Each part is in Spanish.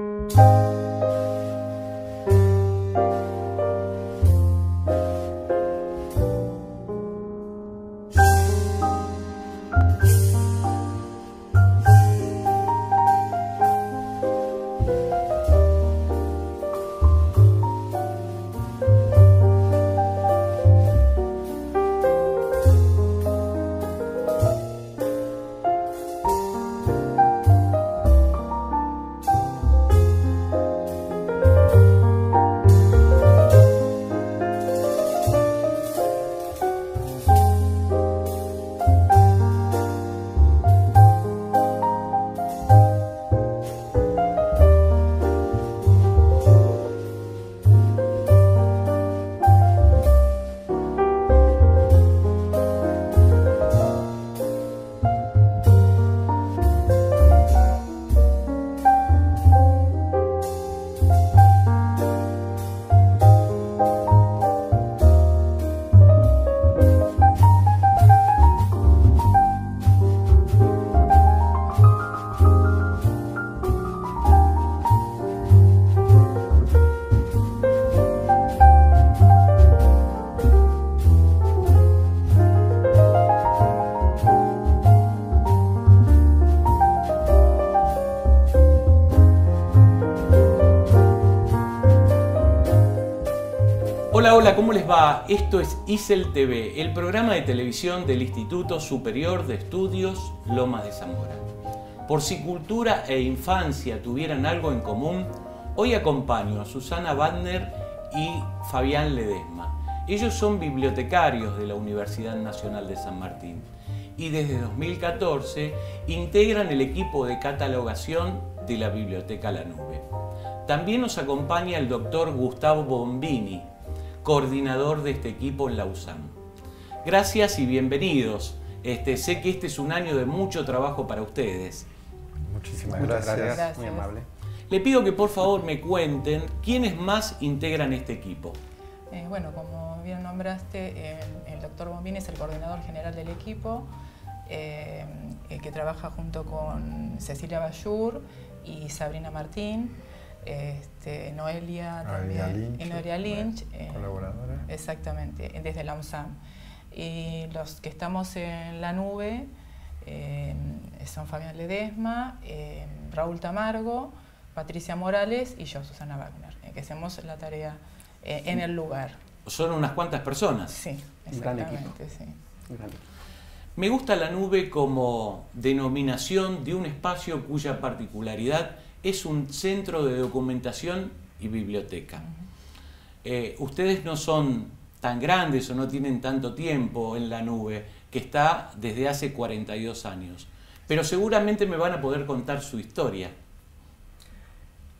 Música Hola, hola, ¿cómo les va? Esto es ISEL TV, el programa de televisión del Instituto Superior de Estudios Lomas de Zamora. Por si cultura e infancia tuvieran algo en común, hoy acompaño a Susana Wagner y Fabián Ledesma. Ellos son bibliotecarios de la Universidad Nacional de San Martín y desde 2014 integran el equipo de catalogación de la Biblioteca La Nube. También nos acompaña el doctor Gustavo Bombini, coordinador de este equipo en la USAM. Gracias y bienvenidos. Este, sé que este es un año de mucho trabajo para ustedes. Muchísimas gracias. Muy amable. Le pido que por favor me cuenten quiénes más integran este equipo. Eh, bueno, como bien nombraste, el doctor Bombini es el coordinador general del equipo, eh, que trabaja junto con Cecilia Bayur y Sabrina Martín. Este, Noelia también, Lynch, y Noelia Lynch, eh, colaboradora. Exactamente, desde la UNSAM. Y los que estamos en la nube eh, son Fabián Ledesma, eh, Raúl Tamargo, Patricia Morales y yo, Susana Wagner, que hacemos la tarea en el lugar. Son unas cuantas personas. Sí, exactamente. Sí. Me gusta la nube como denominación de un espacio cuya particularidad es un centro de documentación y biblioteca. Eh, ustedes no son tan grandes o no tienen tanto tiempo en la nube, que está desde hace 42 años, pero seguramente me van a poder contar su historia.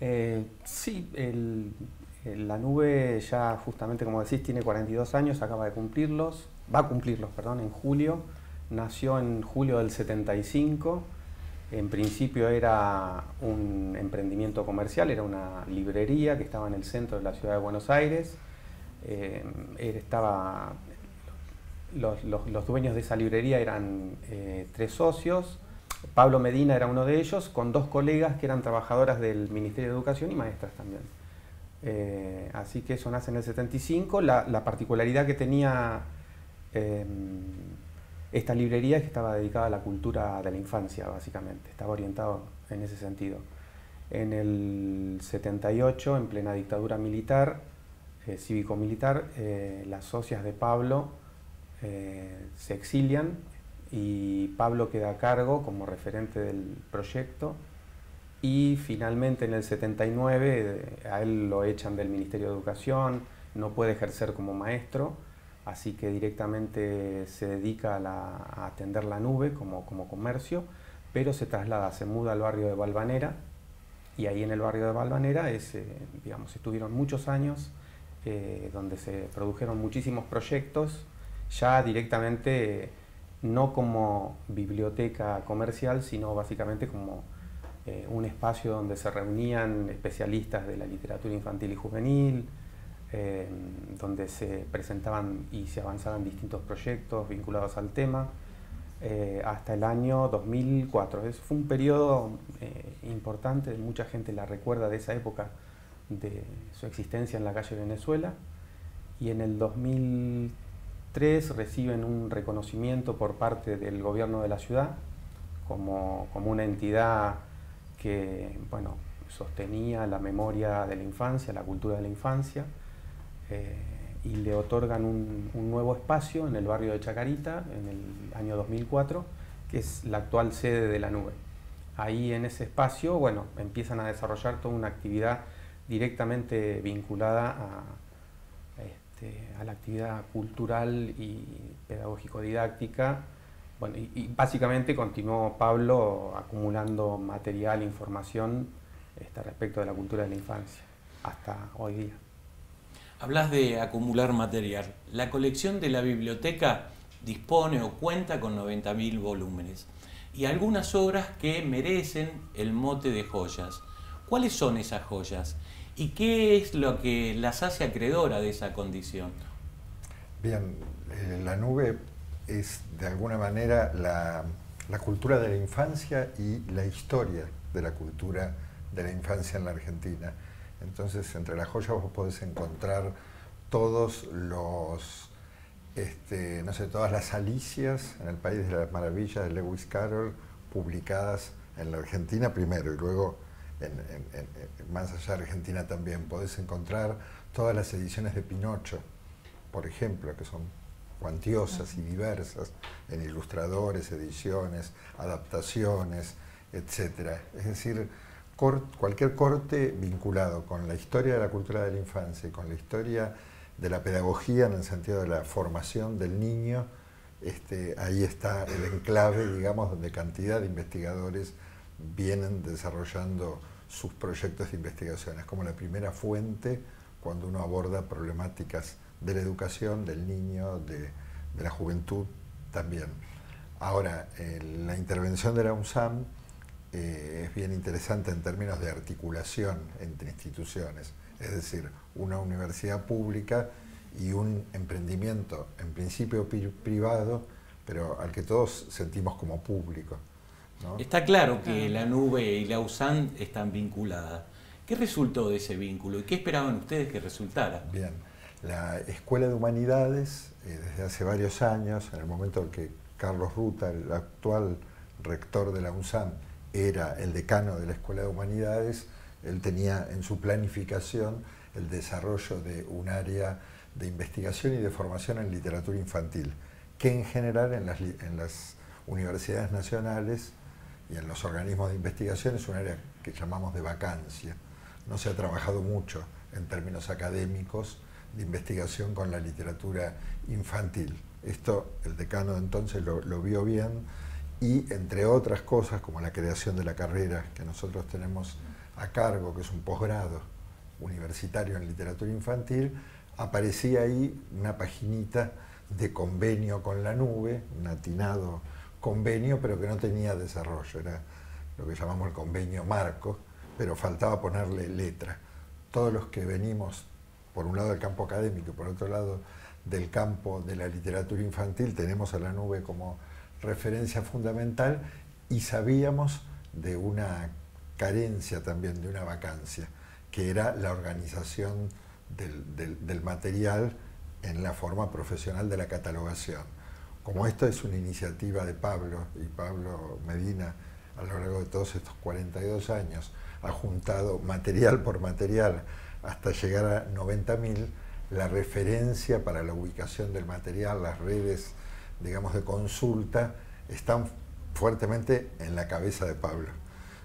Eh, sí, la nube ya justamente como decís tiene 42 años, acaba de cumplirlos, va a cumplirlos, perdón, en julio, nació en julio del 75 en principio era un emprendimiento comercial, era una librería que estaba en el centro de la ciudad de Buenos Aires. Eh, estaba, los, dueños de esa librería eran eh, tres socios. Pablo Medina era uno de ellos, con dos colegas que eran trabajadoras del Ministerio de Educación y maestras también. Eh, así que eso nace en el 75. La, la particularidad que tenía esta librería estaba dedicada a la cultura de la infancia, básicamente, estaba orientado en ese sentido. En el 78, en plena dictadura militar, eh, cívico-militar, eh, las socias de Pablo eh, se exilian y Pablo queda a cargo como referente del proyecto. Y finalmente en el 79 a él lo echan del Ministerio de Educación, no puede ejercer como maestro así que directamente se dedica a, atender la nube como, comercio, pero se traslada, se muda al barrio de Valvanera y ahí en el barrio de Valvanera es, eh, digamos, estuvieron muchos años eh, donde se produjeron muchísimos proyectos, ya directamente no como biblioteca comercial, sino básicamente como eh, un espacio donde se reunían especialistas de la literatura infantil y juvenil, donde se presentaban y se avanzaban distintos proyectos vinculados al tema. eh, hasta el año 2004. Eso fue un periodo eh, importante, mucha gente la recuerda de esa época de su existencia en la calle Venezuela. Y en el 2003 reciben un reconocimiento por parte del gobierno de la ciudad como, como una entidad que bueno, sostenía la memoria de la infancia, la cultura de la infancia. Eh, y le otorgan un, nuevo espacio en el barrio de Chacarita en el año 2004, que es la actual sede de la nube. Ahí en ese espacio, bueno, empiezan a desarrollar toda una actividad directamente vinculada a, este, la actividad cultural y pedagógico-didáctica. Bueno, y, básicamente continuó Pablo acumulando material, información este, respecto de la cultura de la infancia hasta hoy día. Hablas de acumular material. La colección de la biblioteca dispone o cuenta con 90.000 volúmenes y algunas obras que merecen el mote de joyas. ¿Cuáles son esas joyas? ¿Y qué es lo que las hace acreedora de esa condición? Bien, eh, la nube es de alguna manera la, la, cultura de la infancia y la historia de la cultura de la infancia en la Argentina. Entonces, entre las joyas vos podés encontrar todos los, este, no sé, todas las alicias en el País de las Maravillas de Lewis Carroll publicadas en la Argentina primero y luego más allá de Argentina también. Podés encontrar todas las ediciones de Pinocho, por ejemplo, que son cuantiosas y diversas en ilustradores, ediciones, adaptaciones, etc. Es decir, cualquier corte vinculado con la historia de la cultura de la infancia y con la historia de la pedagogía en el sentido de la formación del niño, este, ahí está el enclave, digamos, donde cantidad de investigadores vienen desarrollando sus proyectos de investigación. Es como la primera fuente cuando uno aborda problemáticas de la educación, del niño, de, la juventud también. Ahora, la intervención de la UNSAM eh, es bien interesante en términos de articulación entre instituciones, es decir, una universidad pública y un emprendimiento en principio privado, pero al que todos sentimos como público. Está claro que la nube y la USAN están vinculadas. ¿Qué resultó de ese vínculo y qué esperaban ustedes que resultara? Bien, la Escuela de Humanidades, eh, desde hace varios años, en el momento en que Carlos Ruta, el actual rector de la UNSAM, era el decano de la Escuela de Humanidades, él tenía en su planificación el desarrollo de un área de investigación y de formación en literatura infantil, que en general en las, universidades nacionales y en los organismos de investigación es un área que llamamos de vacancia. No se ha trabajado mucho en términos académicos de investigación con la literatura infantil. Esto el decano entonces lo vio bien y entre otras cosas como la creación de la carrera que nosotros tenemos a cargo, que es un posgrado universitario en literatura infantil, aparecía ahí una paginita de convenio con la nube, un atinado convenio, pero que no tenía desarrollo, era lo que llamamos el convenio marco, pero faltaba ponerle letra. Todos los que venimos, por un lado del campo académico y por otro lado del campo de la literatura infantil, tenemos a la nube como referencia fundamental y sabíamos de una carencia también, de una vacancia, que era la organización del, material en la forma profesional de la catalogación. Como esto es una iniciativa de Pablo, y Pablo Medina a lo largo de todos estos 42 años ha juntado material por material hasta llegar a 90.000, la referencia para la ubicación del material, las redes digamos, de consulta están fuertemente en la cabeza de Pablo.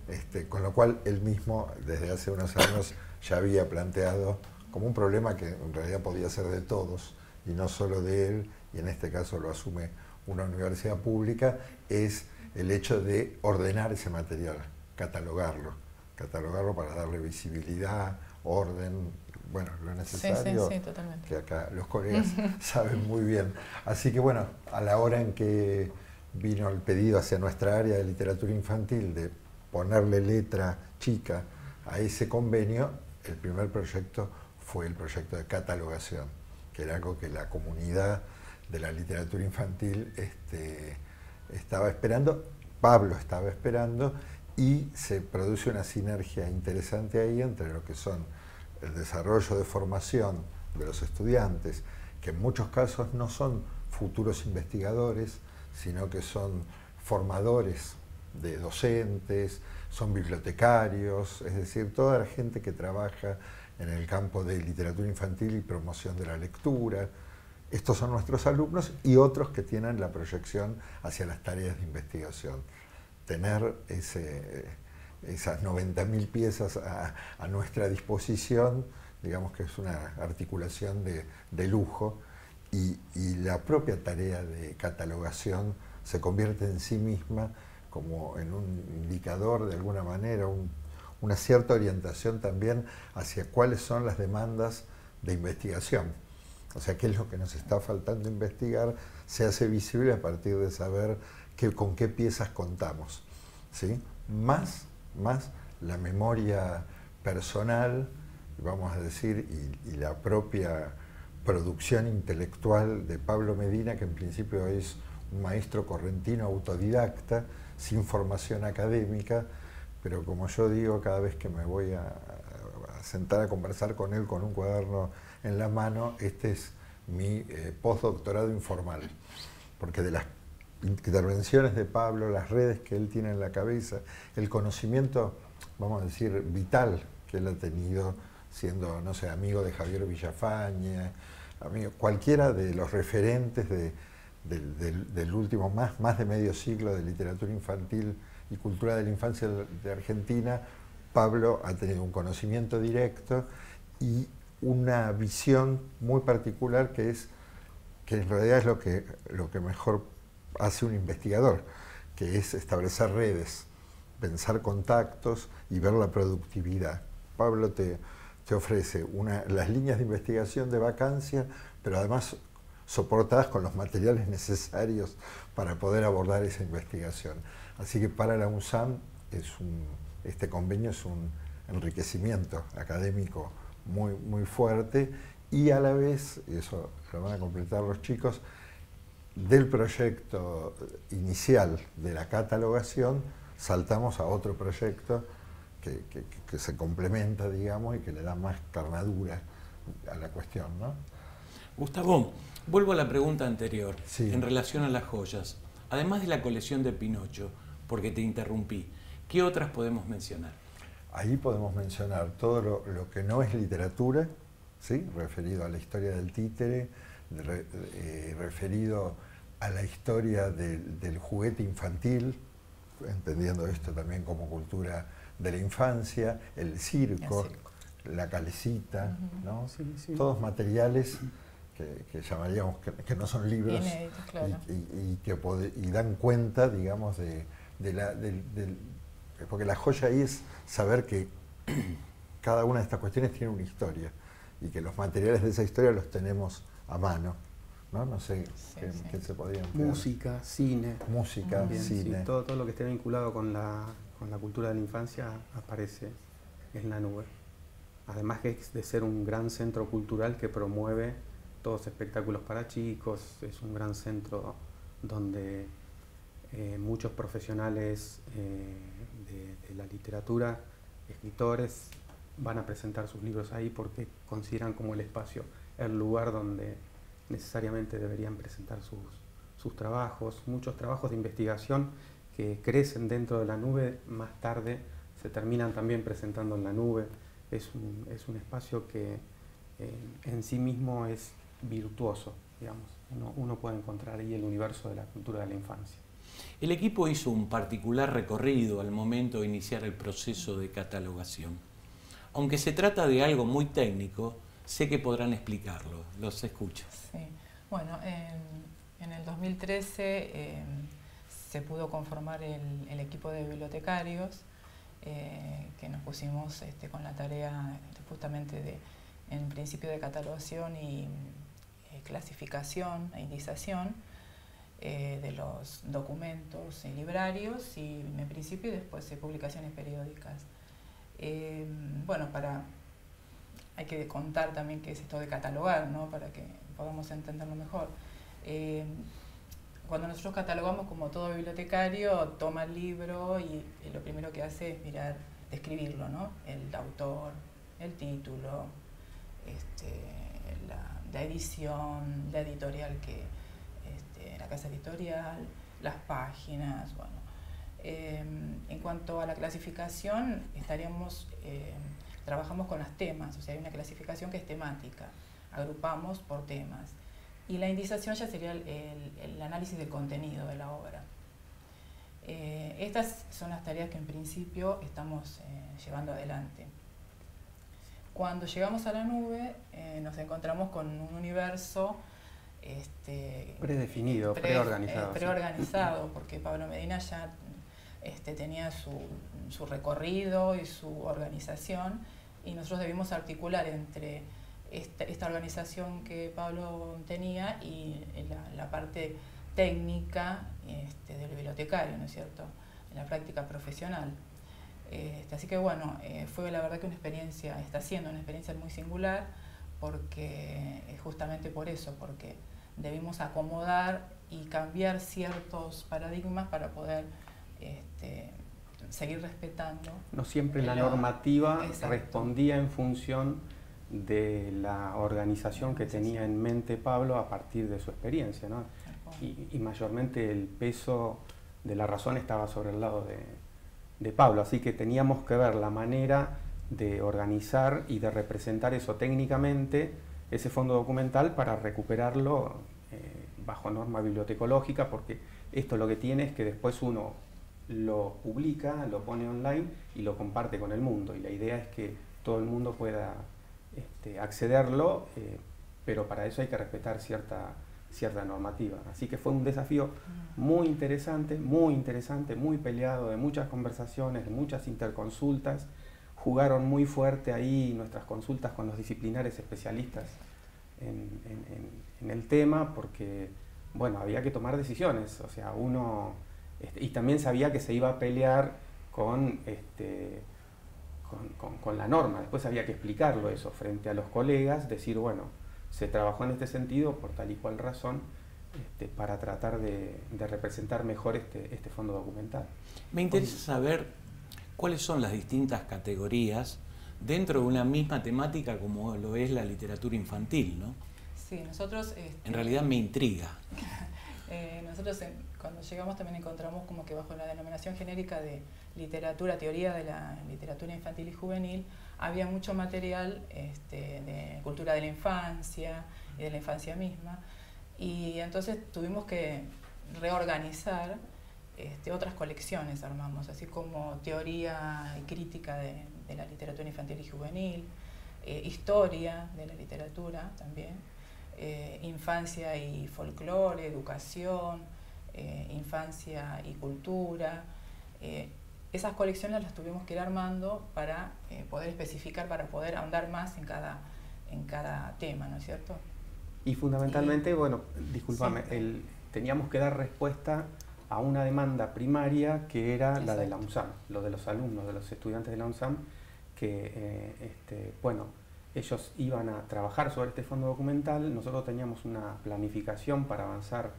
Este, con lo cual él mismo desde hace unos años ya había planteado como un problema que en realidad podía ser de todos y no solo de él, y en este caso lo asume una universidad pública, es el hecho de ordenar ese material, catalogarlo, catalogarlo para darle visibilidad, orden, bueno, lo necesario, que acá los colegas saben muy bien. Así que bueno, a la hora en que vino el pedido hacia nuestra área de literatura infantil de ponerle letra chica a ese convenio, el primer proyecto fue el proyecto de catalogación, que era algo que la comunidad de la literatura infantil este, estaba esperando, Pablo estaba esperando, y se produce una sinergia interesante ahí entre lo que son el desarrollo de formación de los estudiantes, que en muchos casos no son futuros investigadores, sino que son formadores de docentes, son bibliotecarios, es decir, toda la gente que trabaja en el campo de literatura infantil y promoción de la lectura. Estos son nuestros alumnos y otros que tienen la proyección hacia las tareas de investigación. Tener ese, esas 90.000 piezas a, nuestra disposición, digamos que es una articulación de, lujo y, la propia tarea de catalogación se convierte en sí misma como en un indicador de alguna manera, una cierta orientación también hacia cuáles son las demandas de investigación. O sea, qué es lo que nos está faltando investigar, se hace visible a partir de saber con qué piezas contamos. ¿sí? Más más la memoria personal, vamos a decir, y, la propia producción intelectual de Pablo Medina, que en principio es un maestro correntino autodidacta, sin formación académica, pero como yo digo, cada vez que me voy a, sentar a conversar con él con un cuaderno en la mano, este es mi eh, postdoctorado informal, porque de las intervenciones de Pablo, las redes que él tiene en la cabeza, el conocimiento, vamos a decir, vital que él ha tenido siendo, no sé, amigo de Javier Villafañe, amigo, cualquiera de los referentes del, último más, más de medio siglo de literatura infantil y cultura de la infancia de Argentina, Pablo ha tenido un conocimiento directo y una visión muy particular que es que en realidad es lo que, lo que mejor hace un investigador, que es establecer redes, pensar contactos y ver la productividad. Pablo te, te ofrece las líneas de investigación de vacancia, pero además soportadas con los materiales necesarios para poder abordar esa investigación. Así que para la UNSAM es este convenio es un enriquecimiento académico muy, muy fuerte y a la vez, eso lo van a completar los chicos, del proyecto inicial de la catalogación saltamos a otro proyecto que, se complementa, digamos, y que le da más carnadura a la cuestión. ¿no? Gustavo, vuelvo a la pregunta anterior en relación a las joyas. Además de la colección de Pinocho, porque te interrumpí, ¿qué otras podemos mencionar? Ahí podemos mencionar todo lo, que no es literatura, ¿sí? referido a la historia del títere, eh, referido a la historia del juguete infantil, entendiendo esto también como cultura de la infancia, el circo, la calecita, ¿no? todos materiales que, llamaríamos que, no son libros y, que y dan cuenta, digamos, de, la... porque la joya ahí es saber que cada una de estas cuestiones tiene una historia y que los materiales de esa historia los tenemos a mano. ¿No? No sé qué, se podía Música, cine. Música, cine. todo, todo lo que esté vinculado con la, con la cultura de la infancia aparece en la nube. Además de ser un gran centro cultural que promueve todos espectáculos para chicos, es un gran centro donde eh, muchos profesionales eh, de, de la literatura, escritores, van a presentar sus libros ahí porque consideran como el espacio, el lugar donde necesariamente deberían presentar sus, sus trabajos, muchos trabajos de investigación que crecen dentro de la nube, más tarde se terminan también presentando en la nube. Es un, es un espacio que eh, en sí mismo es virtuoso, digamos. Uno, uno puede encontrar ahí el universo de la cultura de la infancia. El equipo hizo un particular recorrido al momento de iniciar el proceso de catalogación. Aunque se trata de algo muy técnico, sé que podrán explicarlo. Los escucho. Sí. Bueno, en, el 2013 em, se pudo conformar el, equipo de bibliotecarios eh, que nos pusimos este, con la tarea justamente de, en principio de catalogación y eh, clasificación e indización eh, de los documentos y librarios y en principio después de publicaciones periódicas. Em, bueno, para hay que contar también qué es esto de catalogar, ¿no? para que podamos entenderlo mejor. Eh, cuando nosotros catalogamos como todo bibliotecario, toma el libro y, lo primero que hace es mirar, describirlo, ¿no? El autor, el título, este, la, edición, la editorial que, este, la casa editorial, las páginas, bueno. Em, en cuanto a la clasificación, estaríamos, em, trabajamos con las temas, o sea, hay una clasificación que es temática, agrupamos por temas. Y la indización ya sería el, análisis del contenido de la obra. Eh, estas son las tareas que en principio estamos eh, llevando adelante. Cuando llegamos a la nube eh, nos encontramos con un universo este, predefinido, preorganizado. preorganizado, porque Pablo Medina ya este, tenía su, su recorrido y su organización y nosotros debimos articular entre esta, organización que Pablo tenía y la, parte técnica este, del bibliotecario, ¿no es cierto?, en la práctica profesional. Este, así que bueno, eh, fue la verdad que una experiencia, está siendo una experiencia muy singular, porque justamente por eso, porque debimos acomodar y cambiar ciertos paradigmas para poder este, seguir respetando. No siempre la normativa respondía en función de la organización que tenía en mente Pablo a partir de su experiencia. ¿no? Y, mayormente el peso de la razón estaba sobre el lado de, de, Pablo, así que teníamos que ver la manera de organizar y de representar eso técnicamente, ese fondo documental, para recuperarlo eh, bajo norma bibliotecológica, porque esto lo que tiene es que después uno lo publica, lo pone online y lo comparte con el mundo. Y la idea es que todo el mundo pueda este, accederlo, eh, pero para eso hay que respetar cierta, cierta normativa. Así que fue un desafío muy interesante, muy interesante, muy peleado, de muchas conversaciones, de muchas interconsultas. Jugaron muy fuerte ahí nuestras consultas con los disciplinares especialistas en, el tema, porque, bueno, había que tomar decisiones. O sea, uno... Este, y también sabía que se iba a pelear con... Este, con, la norma. Después había que explicarlo eso frente a los colegas, decir, bueno, se trabajó en este sentido por tal y cual razón este, para tratar de, representar mejor este, este fondo documental. Me interesa saber cuáles son las distintas categorías dentro de una misma temática como lo es la literatura infantil, ¿no? Sí, nosotros... Este, en realidad me intriga. Eh, nosotros cuando llegamos también encontramos como que bajo la denominación genérica de literatura, teoría de la literatura infantil y juvenil, había mucho material este, de cultura de la infancia y de la infancia misma. Y entonces tuvimos que reorganizar este, otras colecciones, armamos, así como teoría y crítica de, la literatura infantil y juvenil, eh, historia de la literatura también, eh, infancia y folclore, educación, eh, infancia y cultura. Esas colecciones las tuvimos que ir armando para eh, poder especificar, para poder ahondar más en cada, en cada tema, ¿no es cierto? Y fundamentalmente, bueno, discúlpame, teníamos que dar respuesta a una demanda primaria que era la de la UNSAM, lo de los alumnos, de los estudiantes de la UNSAM, que, eh, este, bueno, ellos iban a trabajar sobre este fondo documental, nosotros teníamos una planificación para avanzar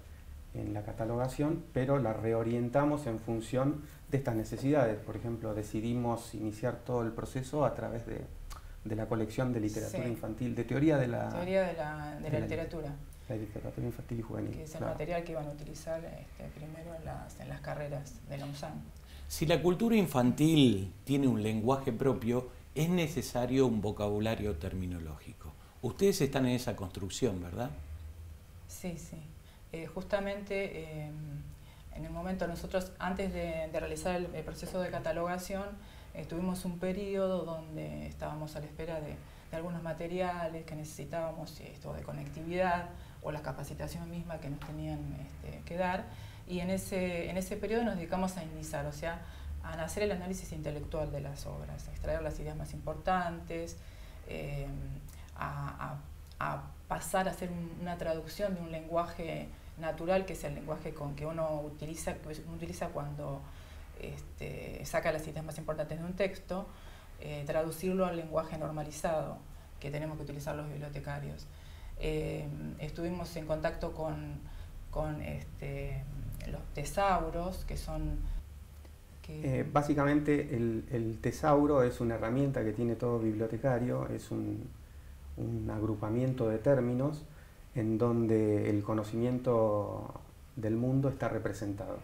en la catalogación, pero la reorientamos en función de estas necesidades. Por ejemplo, decidimos iniciar todo el proceso a través de, la colección de literatura infantil, de teoría de la, teoría de la, literatura. La literatura infantil y juvenil. Que es el material que iban a utilizar este, primero en las, en las carreras de la UNSAM. Si la cultura infantil tiene un lenguaje propio, es necesario un vocabulario terminológico. Ustedes están en esa construcción, ¿verdad? Sí, sí. Eh, justamente em, en el momento nosotros, antes de, realizar el, proceso de catalogación, tuvimos un periodo donde estábamos a la espera de, algunos materiales que necesitábamos, esto de conectividad o la capacitación misma que nos tenían este, que dar, y en ese, en ese periodo nos dedicamos a indizar, o sea, a hacer el análisis intelectual de las obras, a extraer las ideas más importantes, em, a, pasar a hacer una traducción de un lenguaje natural, que es el lenguaje con que uno utiliza, que uno utiliza cuando este, saca las citas más importantes de un texto, eh, traducirlo al lenguaje normalizado que tenemos que utilizar los bibliotecarios. Eh, estuvimos en contacto con, con este, los tesauros, que son... Eh, básicamente el, tesauro es una herramienta que tiene todo bibliotecario, es un, agrupamiento de términos en donde el conocimiento del mundo está representado.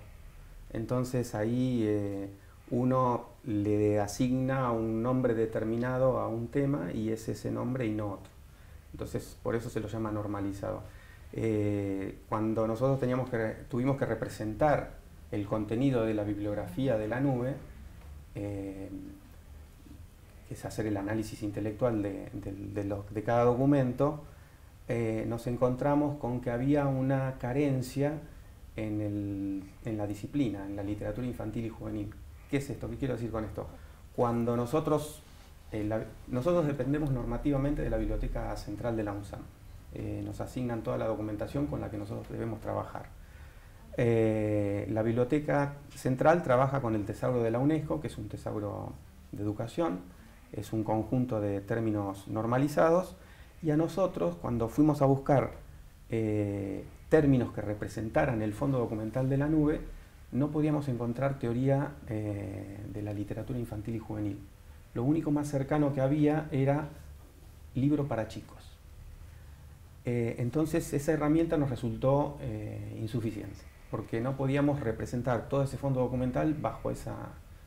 Entonces ahí eh, uno le asigna un nombre determinado a un tema y es ese nombre y no otro. Entonces por eso se lo llama normalizado. Eh, cuando nosotros teníamos que, tuvimos que representar el contenido de la bibliografía de la nube, eh, es hacer el análisis intelectual de, de, cada documento, eh, nos encontramos con que había una carencia en, en la disciplina, en la literatura infantil y juvenil. ¿Qué es esto? ¿Qué quiero decir con esto? Cuando nosotros, eh, nosotros dependemos normativamente de la Biblioteca Central de la UNSAM. Eh, nos asignan toda la documentación con la que nosotros debemos trabajar. Eh, la Biblioteca Central trabaja con el tesauro de la UNESCO, que es un tesauro de educación, es un conjunto de términos normalizados, y a nosotros, cuando fuimos a buscar términos que representaran el fondo documental de la nube, no podíamos encontrar teoría eh, de la literatura infantil y juvenil. Lo único más cercano que había era libro para chicos. Eh, entonces esa herramienta nos resultó eh, insuficiente, porque no podíamos representar todo ese fondo documental bajo esa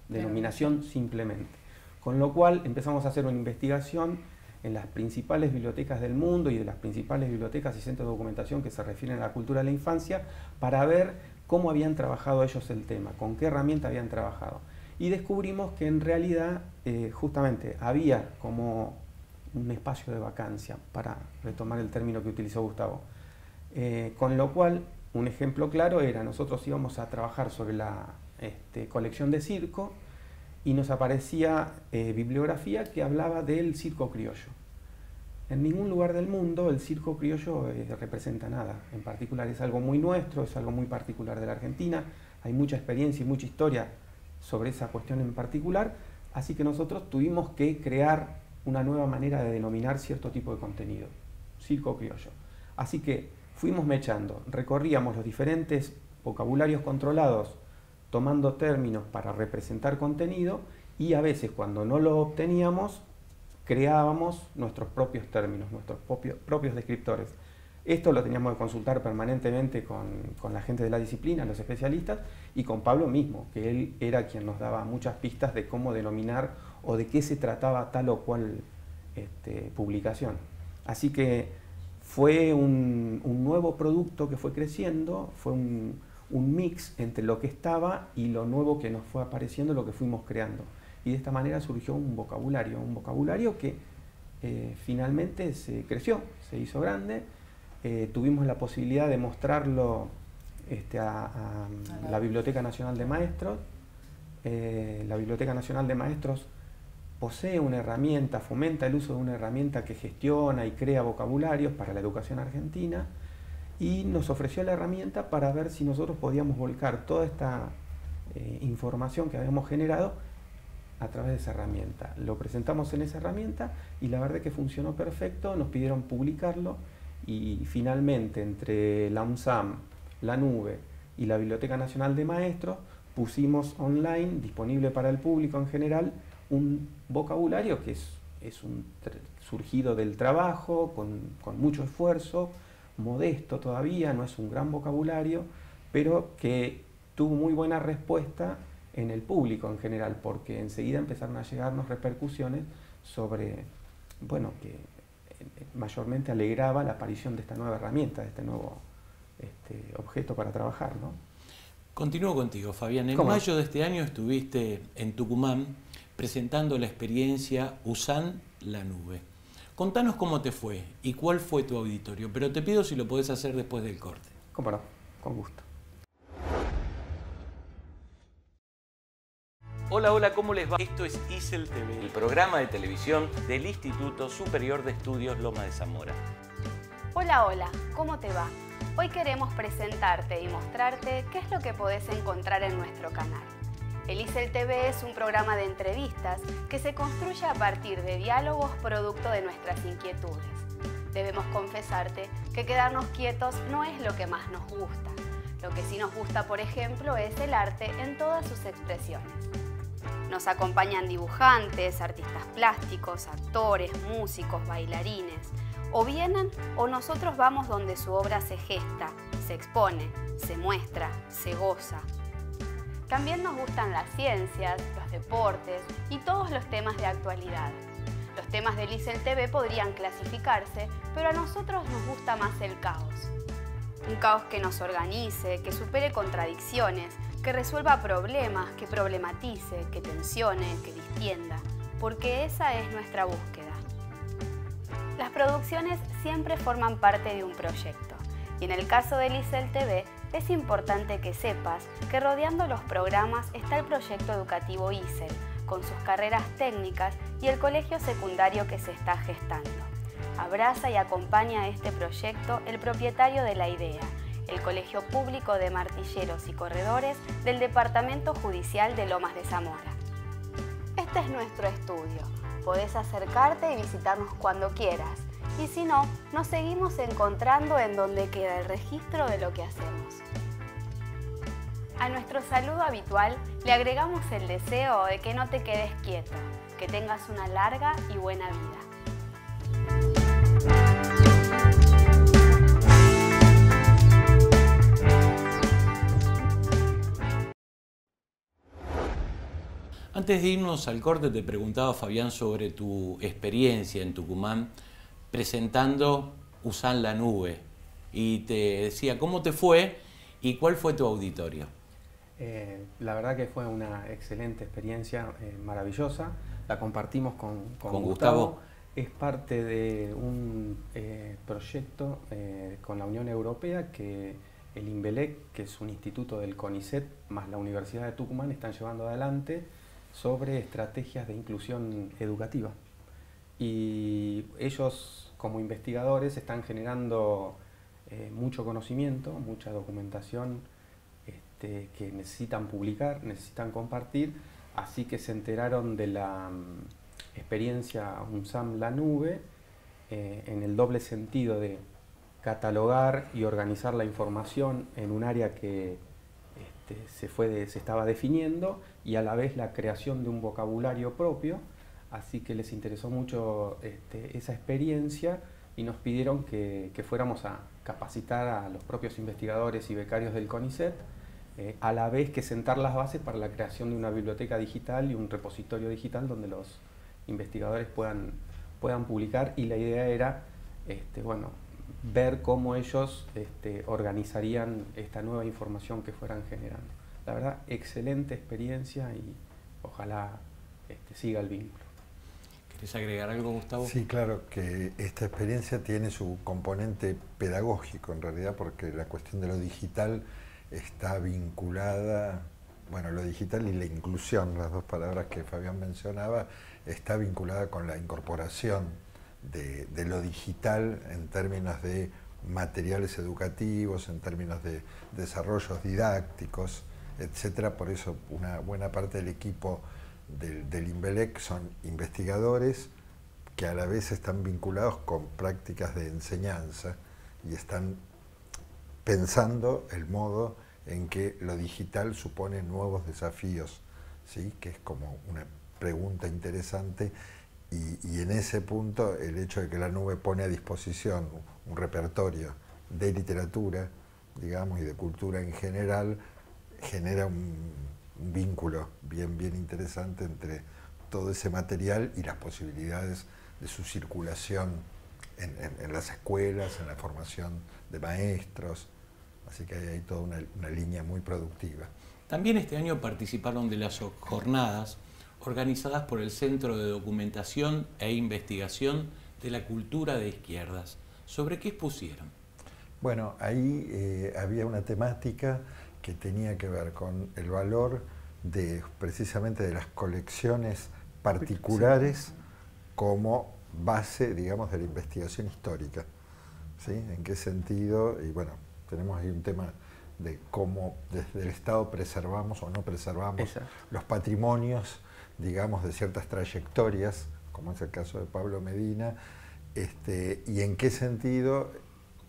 denominación simplemente. Con lo cual empezamos a hacer una investigación en las principales bibliotecas del mundo y de las principales bibliotecas y centros de documentación que se refieren a la cultura de la infancia para ver cómo habían trabajado ellos el tema, con qué herramienta habían trabajado. Y descubrimos que en realidad eh, justamente había como un espacio de vacancia, para retomar el término que utilizó Gustavo. Eh, con lo cual, un ejemplo claro era, nosotros íbamos a trabajar sobre la este, colección de circo y nos aparecía eh, bibliografía que hablaba del circo criollo. En ningún lugar del mundo el circo criollo eh, representa nada. En particular es algo muy nuestro, es algo muy particular de la Argentina. Hay mucha experiencia y mucha historia sobre esa cuestión en particular. Así que nosotros tuvimos que crear una nueva manera de denominar cierto tipo de contenido. Circo criollo. Así que fuimos mechando, recorríamos los diferentes vocabularios controlados, tomando términos para representar contenido y a veces cuando no lo obteníamos creábamos nuestros propios términos, nuestros propios, descriptores. Esto lo teníamos que consultar permanentemente con, la gente de la disciplina, los especialistas, y con Pablo mismo, que él era quien nos daba muchas pistas de cómo denominar o de qué se trataba tal o cual este, publicación. Así que fue un, nuevo producto que fue creciendo, fue un, un mix entre lo que estaba y lo nuevo que nos fue apareciendo, lo que fuimos creando y de esta manera surgió un vocabulario, un vocabulario que eh, finalmente se creció, se hizo grande, eh, tuvimos la posibilidad de mostrarlo este, a, la Biblioteca Nacional de Maestros. Eh, la Biblioteca Nacional de Maestros posee una herramienta, fomenta el uso de una herramienta que gestiona y crea vocabularios para la educación argentina y nos ofreció la herramienta para ver si nosotros podíamos volcar toda esta información que habíamos generado a través de esa herramienta. Lo presentamos en esa herramienta y la verdad que funcionó perfecto, nos pidieron publicarlo y finalmente entre la UNSAM, la nube y la Biblioteca Nacional de Maestros pusimos online, disponible para el público en general, un vocabulario que es, es un surgido del trabajo, con, con mucho esfuerzo, modesto todavía, no es un gran vocabulario, pero que tuvo muy buena respuesta en el público en general, porque enseguida empezaron a llegarnos repercusiones sobre, bueno, que eh, mayormente alegraba la aparición de esta nueva herramienta, de este nuevo este, objeto para trabajar. ¿no? Continúo contigo, Fabián. En mayo de este año estuviste en Tucumán presentando la experiencia USAN La Nube. Contanos cómo te fue y cuál fue tu auditorio, pero te pido si lo podés hacer después del corte. Cómo no, con gusto. Hola, hola, ¿cómo les va? Esto es ISEL TV, el programa de televisión del Instituto Superior de Estudios Loma de Zamora. Hola, hola, ¿cómo te va? Hoy queremos presentarte y mostrarte qué es lo que podés encontrar en nuestro canal. El ISEL TV es un programa de entrevistas que se construye a partir de diálogos producto de nuestras inquietudes. Debemos confesarte que quedarnos quietos no es lo que más nos gusta. Lo que sí nos gusta, por ejemplo, es el arte en todas sus expresiones. Nos acompañan dibujantes, artistas plásticos, actores, músicos, bailarines. O vienen o nosotros vamos donde su obra se gesta, se expone, se muestra, se goza. También nos gustan las ciencias, los deportes y todos los temas de actualidad. Los temas del ICEL TV podrían clasificarse, pero a nosotros nos gusta más el caos. Un caos que nos organice, que supere contradicciones, que resuelva problemas, que problematice, que tensione, que distienda, porque esa es nuestra búsqueda. Las producciones siempre forman parte de un proyecto y en el caso del ICEL TV es importante que sepas que rodeando los programas está el proyecto educativo ICEL, con sus carreras técnicas y el colegio secundario que se está gestando. Abraza y acompaña a este proyecto el propietario de la idea, el Colegio Público de Martilleros y Corredores del Departamento Judicial de Lomas de Zamora. Este es nuestro estudio. Podés acercarte y visitarnos cuando quieras. Y si no, nos seguimos encontrando en donde queda el registro de lo que hacemos. A nuestro saludo habitual le agregamos el deseo de que no te quedes quieto, que tengas una larga y buena vida. Antes de irnos al corte, te preguntaba Fabián sobre tu experiencia en Tucumán presentando Usan la Nube. Y te decía, ¿cómo te fue y cuál fue tu auditorio? Eh, la verdad que fue una excelente experiencia, eh, maravillosa. La compartimos con, con, ¿Con Gustavo. Gustavo? Es parte de un eh, proyecto con la Unión Europea que el INBELEC, que es un instituto del CONICET, más la Universidad de Tucumán, están llevando adelante sobre estrategias de inclusión educativa. Y ellos, como investigadores, están generando mucho conocimiento, mucha documentación este, que necesitan publicar, necesitan compartir, así que se enteraron de la mm, experiencia UNSAM La Nube eh, en el doble sentido de catalogar y organizar la información en un área que este, se, fue de- se estaba definiendo y a la vez la creación de un vocabulario propio, así que les interesó mucho este, esa experiencia y nos pidieron que, que fuéramos a capacitar a los propios investigadores y becarios del CONICET, eh, a la vez que sentar las bases para la creación de una biblioteca digital y un repositorio digital donde los investigadores puedan, puedan publicar y la idea era este, bueno, ver cómo ellos este, organizarían esta nueva información que fueran generando. La verdad, excelente experiencia y ojalá este, siga el vínculo. ¿Querés agregar algo, Gustavo? Sí, claro, que esta experiencia tiene su componente pedagógico en realidad, porque la cuestión de lo digital está vinculada, bueno, lo digital y la inclusión, las dos palabras que Fabián mencionaba, está vinculada con la incorporación de, de lo digital en términos de materiales educativos, en términos de desarrollos didácticos, etcétera. Por eso una buena parte del equipo del, del INBELEC son investigadores que a la vez están vinculados con prácticas de enseñanza y están pensando el modo en que lo digital supone nuevos desafíos, ¿sí? que es como una pregunta interesante y, en ese punto el hecho de que la nube pone a disposición un repertorio de literatura, digamos, y de cultura en general, genera un, vínculo bien, bien interesante entre todo ese material y las posibilidades de su circulación en las escuelas, en la formación de maestros. Así que hay, hay toda una, una línea muy productiva. También este año participaron de las jornadas organizadas por el Centro de Documentación e Investigación de la Cultura de Izquierdas. ¿Sobre qué expusieron? Bueno, ahí eh, había una temática que tenía que ver con el valor de precisamente de las colecciones particulares como base, digamos, de la investigación histórica. ¿Sí? ¿En qué sentido? Y bueno, tenemos ahí un tema de cómo desde el Estado preservamos o no preservamos Exacto. los patrimonios, digamos, de ciertas trayectorias, como es el caso de Pablo Medina, Este, y en qué sentido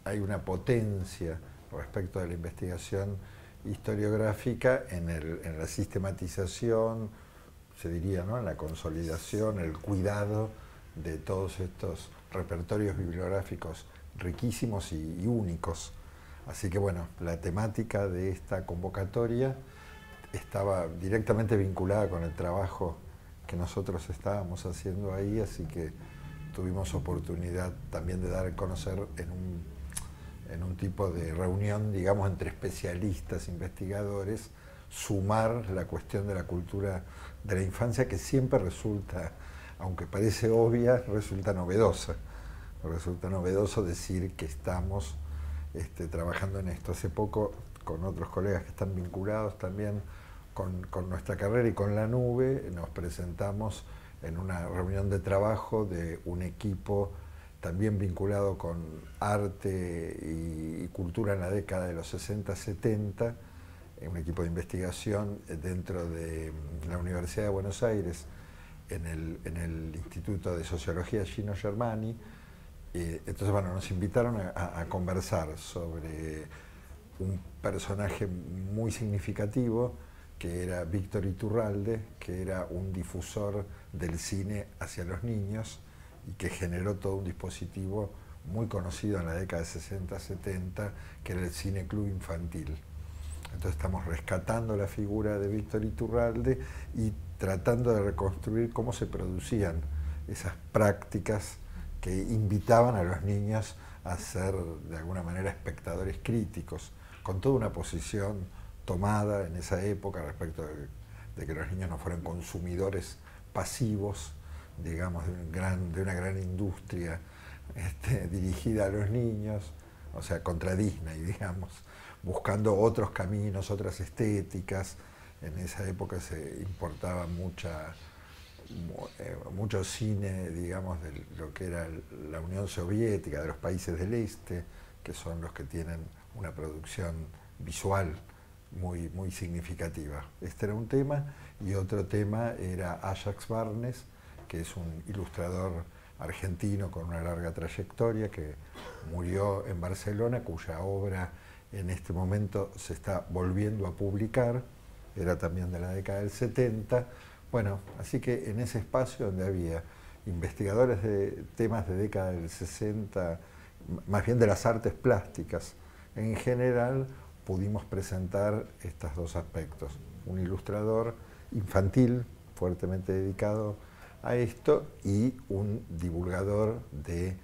hay una potencia respecto de la investigación historiográfica en, la sistematización, se diría, ¿no? en la consolidación, el cuidado de todos estos repertorios bibliográficos riquísimos y, únicos. Así que bueno, la temática de esta convocatoria estaba directamente vinculada con el trabajo que nosotros estábamos haciendo ahí, así que tuvimos oportunidad también de dar a conocer en un, en un tipo de reunión, digamos, entre especialistas, investigadores, sumar la cuestión de la cultura de la infancia que siempre resulta, aunque parece obvia, resulta novedosa. Resulta novedoso decir que estamos este, trabajando en esto. Hace poco, con otros colegas que están vinculados también con, con nuestra carrera y con la nube, nos presentamos en una reunión de trabajo de un equipo también vinculado con arte y, cultura en la década de los 60-70, un equipo de investigación dentro de la Universidad de Buenos Aires, en el, Instituto de Sociología Gino Germani. Entonces, bueno, nos invitaron a, a conversar sobre un personaje muy significativo, que era Víctor Iturralde, que era un difusor del cine hacia los niños y que generó todo un dispositivo muy conocido en la década de 60-70, que era el Cine Club Infantil. Entonces estamos rescatando la figura de Víctor Iturralde y tratando de reconstruir cómo se producían esas prácticas que invitaban a los niños a ser de alguna manera espectadores críticos, con toda una posición tomada en esa época respecto de, que los niños no fueran consumidores pasivos, digamos, de, una gran industria este, dirigida a los niños, o sea, contra Disney, digamos, buscando otros caminos, otras estéticas. En esa época se importaba mucha, mucho cine, digamos, de lo que era la Unión Soviética, de los países del Este, que son los que tienen una producción visual muy, muy significativa. Este era un tema y otro tema era Ajax Barnes, que es un ilustrador argentino con una larga trayectoria que murió en Barcelona, cuya obra en este momento se está volviendo a publicar, era también de la década del 70. Bueno, así que en ese espacio donde había investigadores de temas de década del 60, más bien de las artes plásticas en general, pudimos presentar estos dos aspectos. Un ilustrador infantil, fuertemente dedicado a esto, y un divulgador del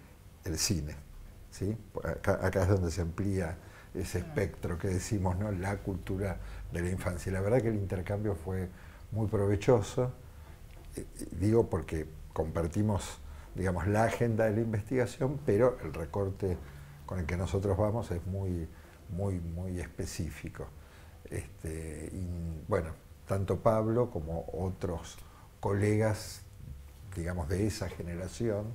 el cine. ¿sí? Acá, es donde se amplía ese espectro que decimos, ¿no? la cultura de la infancia. Y la verdad que el intercambio fue muy provechoso, digo porque compartimos digamos, la agenda de la investigación, pero el recorte con el que nosotros vamos es muy, muy, muy específico. Este, bueno, tanto Pablo como otros colegas, digamos, de esa generación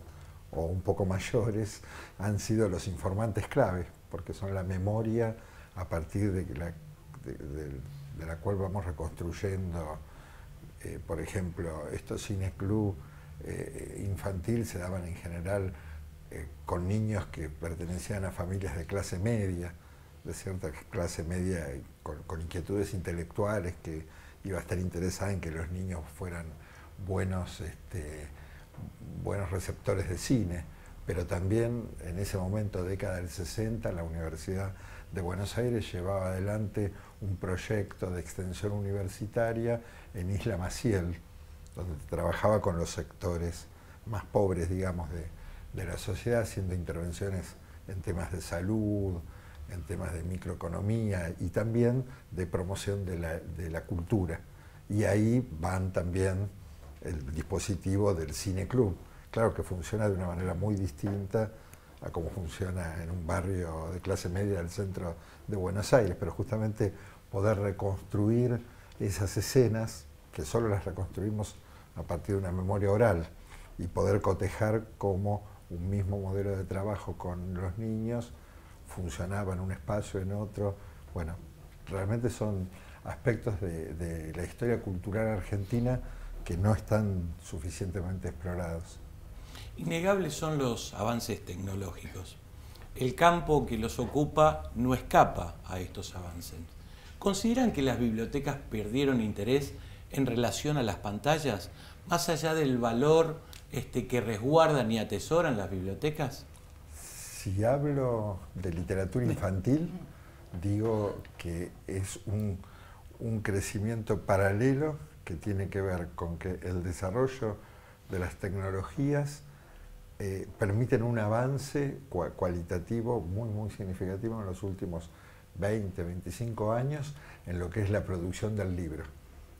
o un poco mayores, han sido los informantes clave, porque son la memoria a partir de la, de, la cual vamos reconstruyendo, eh, por ejemplo, estos cines club eh, infantil se daban en general eh, con niños que pertenecían a familias de clase media, de cierta clase media con, inquietudes intelectuales que iba a estar interesada en que los niños fueran buenos, este, buenos receptores de cine, pero también en ese momento, década del 60, la Universidad de Buenos Aires llevaba adelante un proyecto de extensión universitaria en Isla Maciel, donde trabajaba con los sectores más pobres, digamos, de, de la sociedad, haciendo intervenciones en temas de salud, en temas de microeconomía y también de promoción de la, cultura. Y ahí van también el dispositivo del cine club. Claro que funciona de una manera muy distinta a cómo funciona en un barrio de clase media del centro de Buenos Aires, pero justamente poder reconstruir esas escenas, que solo las reconstruimos a partir de una memoria oral, y poder cotejar como un mismo modelo de trabajo con los niños funcionaba en un espacio, en otro. Bueno, realmente son aspectos de, la historia cultural argentina que no están suficientemente explorados. Innegables son los avances tecnológicos. El campo que los ocupa no escapa a estos avances. ¿Consideran que las bibliotecas perdieron interés en relación a las pantallas, más allá del valor este, que resguardan y atesoran las bibliotecas? Si hablo de literatura infantil, digo que es un, un crecimiento paralelo que tiene que ver con que el desarrollo de las tecnologías eh, permiten un avance cualitativo muy, muy significativo en los últimos 20, 25 años en lo que es la producción del libro.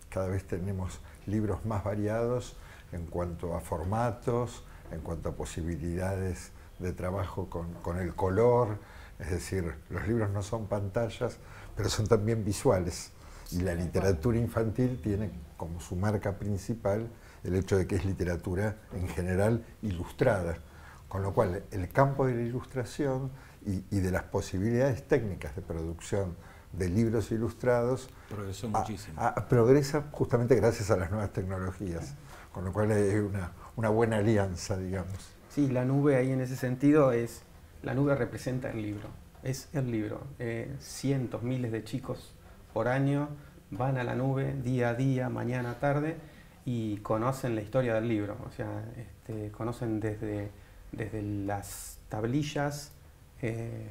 Cada vez tenemos libros más variados en cuanto a formatos, en cuanto a posibilidades de trabajo con, con el color, es decir, los libros no son pantallas, pero son también visuales. Y la literatura infantil tiene como su marca principal el hecho de que es literatura en general ilustrada. Con lo cual, el campo de la ilustración y, de las posibilidades técnicas de producción de libros ilustrados progresa justamente gracias a las nuevas tecnologías, con lo cual es una, buena alianza, digamos. Sí, la nube ahí en ese sentido es, la nube representa el libro, es el libro. Eh, cientos, miles de chicos por año van a la nube día a día, mañana, tarde, y conocen la historia del libro, o sea, este, conocen desde, desde las tablillas eh,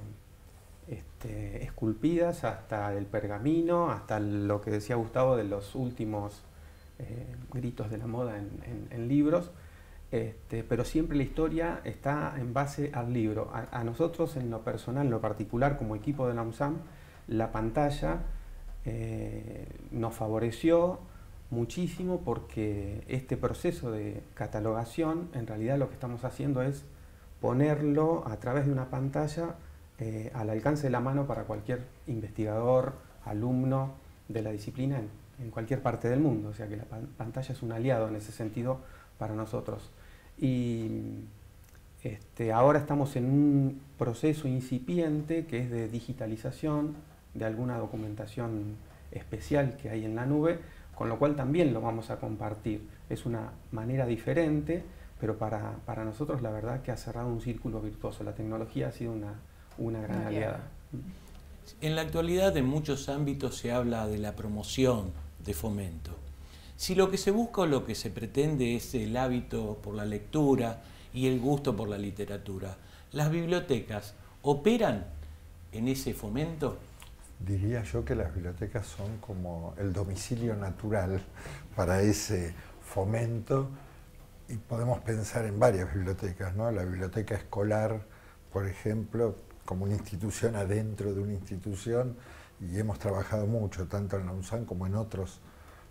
este, esculpidas hasta el pergamino, hasta lo que decía Gustavo de los últimos eh, gritos de la moda en, libros, este, pero siempre la historia está en base al libro. A, nosotros en lo personal, en lo particular como equipo de la UNSAM, la pantalla eh, nos favoreció muchísimo porque este proceso de catalogación, en realidad lo que estamos haciendo es ponerlo a través de una pantalla eh, al alcance de la mano para cualquier investigador, alumno de la disciplina en, cualquier parte del mundo. O sea que la pantalla es un aliado en ese sentido para nosotros. Y este, ahora estamos en un proceso incipiente que es de digitalización de alguna documentación especial que hay en la nube, con lo cual también lo vamos a compartir. Es una manera diferente, pero para, para nosotros la verdad que ha cerrado un círculo virtuoso. La tecnología ha sido una, una gran aliada. En la actualidad en muchos ámbitos se habla de la promoción, de fomento. Si lo que se busca o lo que se pretende es el hábito por la lectura y el gusto por la literatura, ¿las bibliotecas operan en ese fomento? Diría yo que las bibliotecas son como el domicilio natural para ese fomento y podemos pensar en varias bibliotecas, ¿no? La biblioteca escolar, por ejemplo, como una institución adentro de una institución y hemos trabajado mucho, tanto en la UNSAN como en otros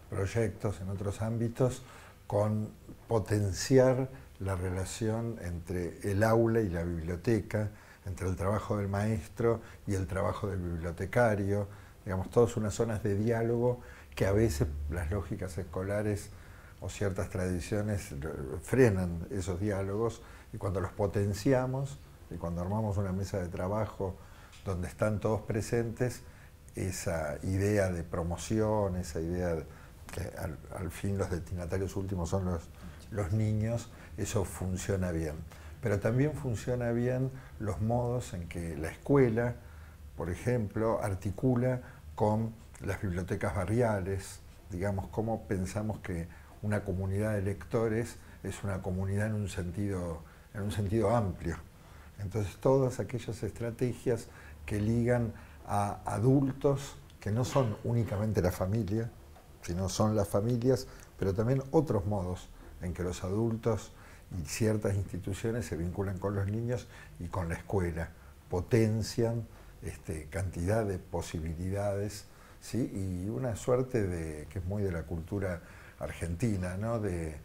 proyectos, en otros ámbitos, con potenciar la relación entre el aula y la biblioteca, entre el trabajo del maestro y el trabajo del bibliotecario, digamos, todas unas zonas de diálogo que a veces las lógicas escolares o ciertas tradiciones frenan esos diálogos y cuando los potenciamos y cuando armamos una mesa de trabajo donde están todos presentes, esa idea de promoción, esa idea que al, fin los destinatarios últimos son los, los niños, eso funciona bien. Pero también funciona bien los modos en que la escuela, por ejemplo, articula con las bibliotecas barriales, digamos, cómo pensamos que una comunidad de lectores es una comunidad en un sentido, en un sentido amplio. Entonces todas aquellas estrategias que ligan a adultos que no son únicamente la familia, sino son las familias, pero también otros modos en que los adultos y ciertas instituciones se vinculan con los niños y con la escuela, potencian este, cantidad de posibilidades ¿sí? y una suerte de, que es muy de la cultura argentina, ¿no? de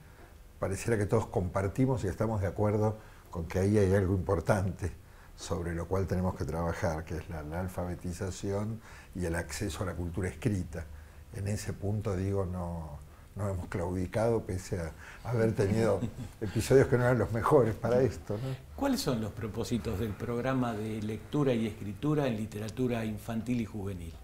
pareciera que todos compartimos y estamos de acuerdo con que ahí hay algo importante sobre lo cual tenemos que trabajar, que es la, alfabetización y el acceso a la cultura escrita. En ese punto, digo, no, no hemos claudicado pese a haber tenido episodios que no eran los mejores para esto. ¿Cuáles son los propósitos del programa de lectura y escritura en literatura infantil y juvenil?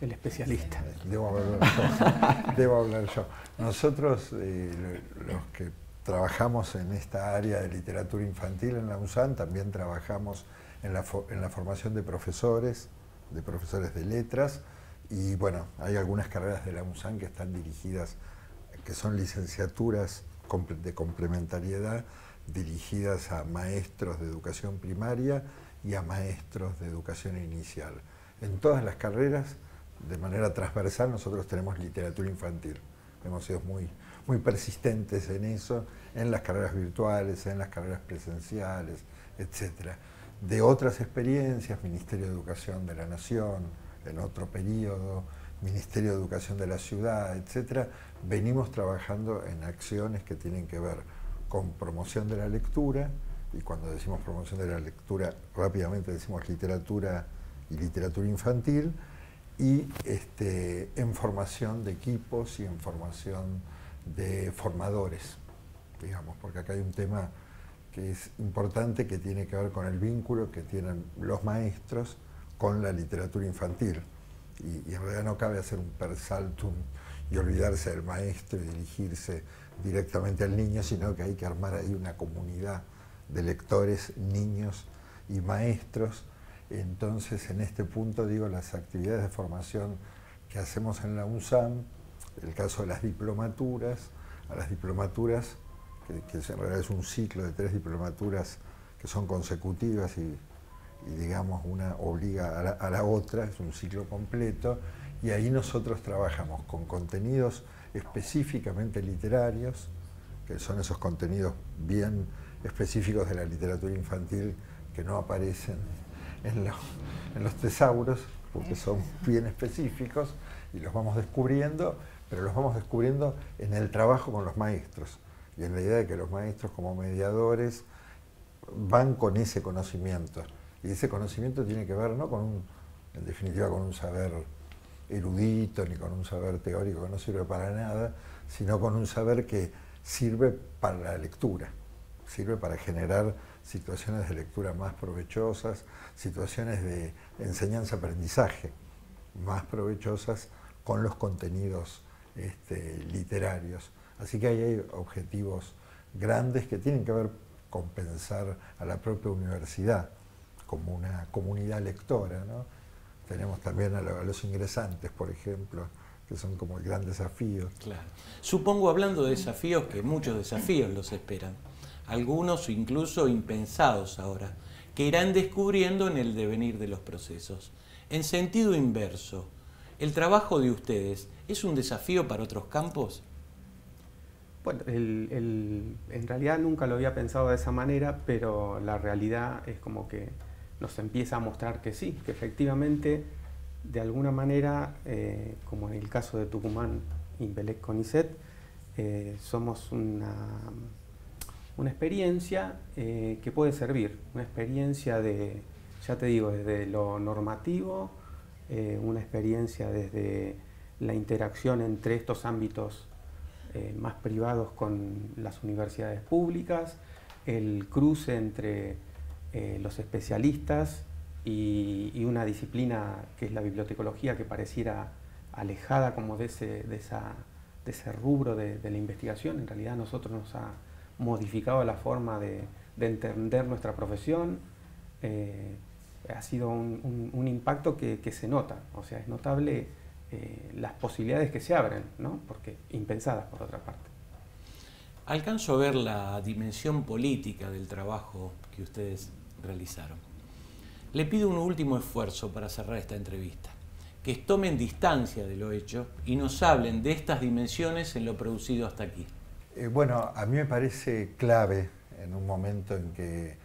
El especialista. Debo hablar yo. Debo hablar yo. Nosotros, eh, los que trabajamos en esta área de literatura infantil en la UNSAN, también trabajamos en la, en la formación de profesores, de profesores de letras, y bueno, hay algunas carreras de la UNSAN que están dirigidas, que son licenciaturas de complementariedad dirigidas a maestros de educación primaria y a maestros de educación inicial. En todas las carreras, de manera transversal, nosotros tenemos literatura infantil. Hemos sido muy, muy persistentes en eso, en las carreras virtuales, en las carreras presenciales, etc. De otras experiencias, Ministerio de Educación de la Nación, en otro periodo, Ministerio de Educación de la Ciudad, etc., venimos trabajando en acciones que tienen que ver con promoción de la lectura, y cuando decimos promoción de la lectura, rápidamente decimos literatura y literatura infantil, y este, en formación de equipos y en formación de formadores, digamos, porque acá hay un tema que es importante que tiene que ver con el vínculo que tienen los maestros con la literatura infantil. Y, en realidad no cabe hacer un persaltum y olvidarse del maestro y dirigirse directamente al niño, sino que hay que armar ahí una comunidad de lectores, niños y maestros. Entonces, en este punto, digo, las actividades de formación que hacemos en la UNSAM, el caso de las diplomaturas, a las diplomaturas, que, en realidad es un ciclo de tres diplomaturas que son consecutivas y, digamos una obliga a la, otra, es un ciclo completo, y ahí nosotros trabajamos con contenidos específicamente literarios, que son esos contenidos bien específicos de la literatura infantil que no aparecen en, en los tesauros, porque son bien específicos y los vamos descubriendo, pero los vamos descubriendo en el trabajo con los maestros y en la idea de que los maestros como mediadores van con ese conocimiento. Y ese conocimiento tiene que ver no con un, en definitiva, con un saber erudito ni con un saber teórico que no sirve para nada, sino con un saber que sirve para la lectura, sirve para generar situaciones de lectura más provechosas, situaciones de enseñanza-aprendizaje más provechosas con los contenidos este, literarios. Así que ahí hay objetivos grandes que tienen que ver con pensar a la propia universidad como una comunidad lectora. Tenemos también a, los ingresantes, por ejemplo, que son como el gran desafío. Claro. Supongo, hablando de desafíos, que muchos desafíos los esperan, algunos incluso impensados ahora, que irán descubriendo en el devenir de los procesos. En sentido inverso, ¿el trabajo de ustedes es un desafío para otros campos? Bueno, en realidad nunca lo había pensado de esa manera, pero la realidad es como que nos empieza a mostrar que sí, que efectivamente, de alguna manera, eh, como en el caso de Tucumán, Imbelec Conicet, eh, somos una, una experiencia eh, que puede servir, una experiencia de, ya te digo, desde lo normativo, una experiencia desde la interacción entre estos ámbitos eh, más privados con las universidades públicas, el cruce entre eh, los especialistas y, una disciplina que es la bibliotecología que pareciera alejada como de ese, de ese rubro de, la investigación. En realidad a nosotros nos ha modificado la forma de, entender nuestra profesión. Eh, ha sido un, impacto que, que, se nota, o sea, es notable eh, las posibilidades que se abren, ¿no? porque impensadas por otra parte. Alcanzo a ver la dimensión política del trabajo que ustedes realizaron. Le pido un último esfuerzo para cerrar esta entrevista, que tomen distancia de lo hecho y nos hablen de estas dimensiones en lo producido hasta aquí. Eh, bueno, a mí me parece clave en un momento en que,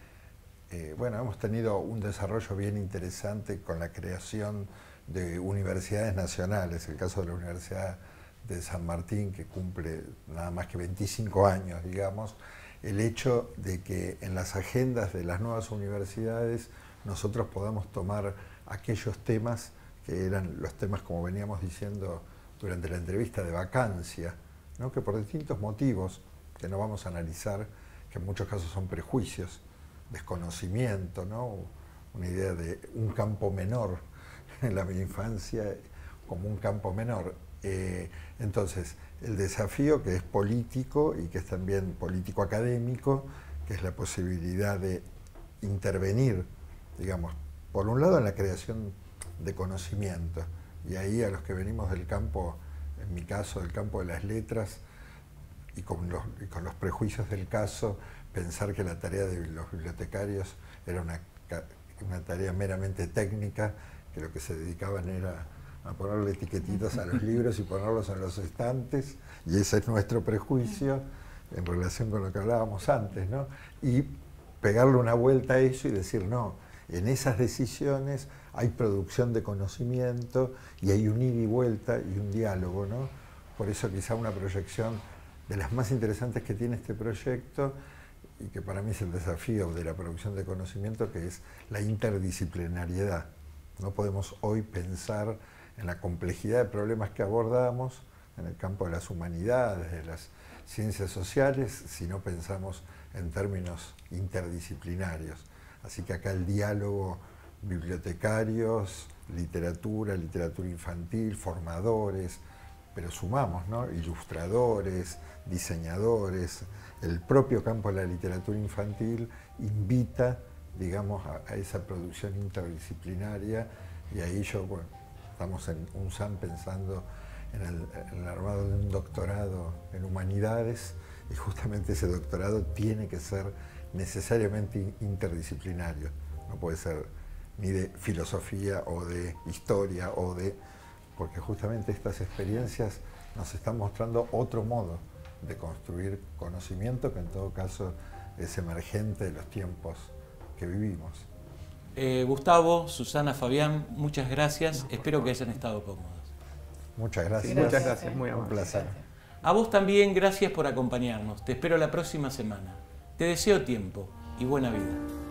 eh, bueno, hemos tenido un desarrollo bien interesante con la creación de universidades nacionales, el caso de la Universidad de San Martín, que cumple nada más que 25 años, digamos, el hecho de que en las agendas de las nuevas universidades nosotros podamos tomar aquellos temas que eran los temas, como veníamos diciendo durante la entrevista, de vacancia, ¿no? que por distintos motivos, que no vamos a analizar, que en muchos casos son prejuicios, desconocimiento, ¿no? una idea de un campo menor en la infancia como un campo menor. Eh, entonces, el desafío que es político y que es también político académico, que es la posibilidad de intervenir, digamos, por un lado en la creación de conocimiento, y ahí a los que venimos del campo, en mi caso, del campo de las letras, y con los, con los prejuicios del caso, pensar que la tarea de los bibliotecarios era una, una tarea meramente técnica, que lo que se dedicaban era a ponerle etiquetitas a los libros y ponerlos en los estantes, y ese es nuestro prejuicio en relación con lo que hablábamos antes, ¿no? Y pegarle una vuelta a eso y decir, no, en esas decisiones hay producción de conocimiento y hay un ida y vuelta y un diálogo, ¿no? Por eso quizá una proyección de las más interesantes que tiene este proyecto y que para mí es el desafío de la producción de conocimiento, que es la interdisciplinariedad. No podemos hoy pensar en la complejidad de problemas que abordamos en el campo de las humanidades, de las ciencias sociales, si no pensamos en términos interdisciplinarios. Así que acá el diálogo bibliotecarios, literatura, literatura infantil, formadores, pero sumamos, ¿no? ilustradores, diseñadores, el propio campo de la literatura infantil invita, digamos, a, esa producción interdisciplinaria y ahí yo, bueno, estamos en UNSAM pensando en el, en el armado de un doctorado en humanidades y justamente ese doctorado tiene que ser necesariamente interdisciplinario, no puede ser ni de filosofía o de historia o de... porque justamente estas experiencias nos están mostrando otro modo de construir conocimiento que en todo caso es emergente de los tiempos que vivimos. Eh, Gustavo, Susana, Fabián, muchas gracias. Espero que hayan estado cómodos. Muchas gracias. muchas gracias, muy Un placer. A vos también, gracias por acompañarnos. Te espero la próxima semana. Te deseo tiempo y buena vida.